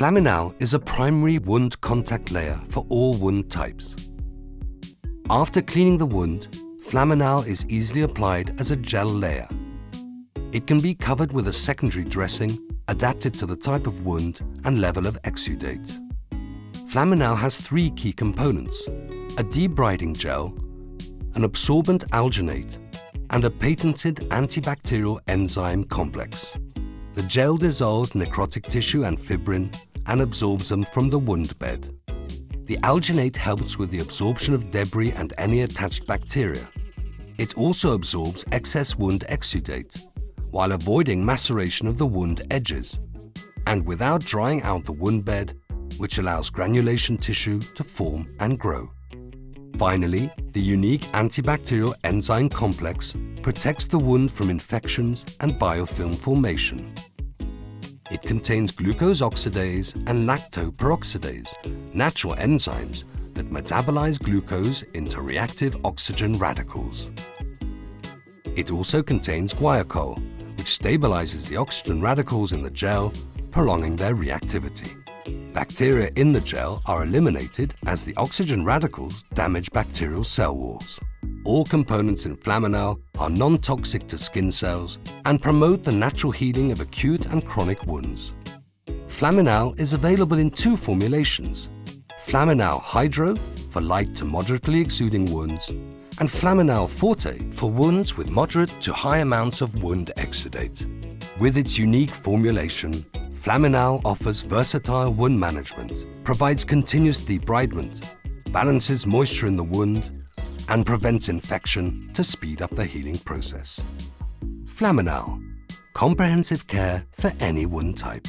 Flaminal is a primary wound contact layer for all wound types. After cleaning the wound, Flaminal is easily applied as a gel layer. It can be covered with a secondary dressing adapted to the type of wound and level of exudate. Flaminal has three key components, a debriding gel, an absorbent alginate, and a patented antibacterial enzyme complex. The gel dissolves necrotic tissue and fibrin and absorbs them from the wound bed. The alginate helps with the absorption of debris and any attached bacteria. It also absorbs excess wound exudate, while avoiding maceration of the wound edges, and without drying out the wound bed, which allows granulation tissue to form and grow. Finally, the unique antibacterial enzyme complex protects the wound from infections and biofilm formation. It contains glucose oxidase and lactoperoxidase, natural enzymes that metabolize glucose into reactive oxygen radicals. It also contains guaiacol, which stabilizes the oxygen radicals in the gel, prolonging their reactivity. Bacteria in the gel are eliminated as the oxygen radicals damage bacterial cell walls. All components in Flaminal are non-toxic to skin cells and promote the natural healing of acute and chronic wounds. Flaminal is available in two formulations, Flaminal Hydro for light to moderately exuding wounds and Flaminal Forte for wounds with moderate to high amounts of wound exudate. With its unique formulation, Flaminal offers versatile wound management, provides continuous debridement, balances moisture in the wound, and prevents infection to speed up the healing process. Flaminal, comprehensive care for any wound type.